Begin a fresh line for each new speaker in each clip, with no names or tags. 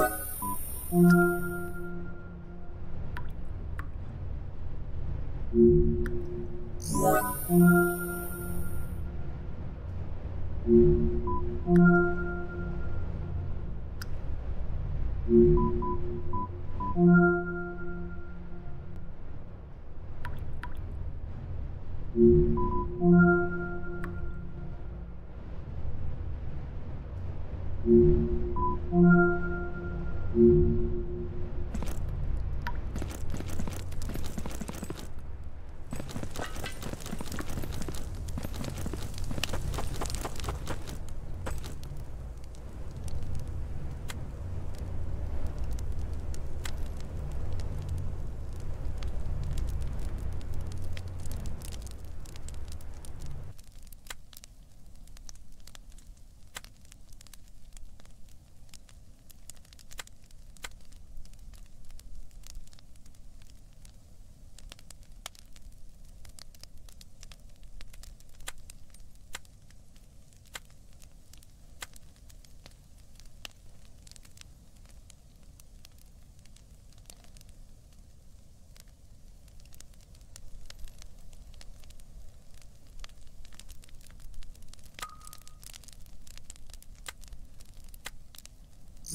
Thank you.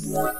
What?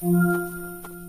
うん。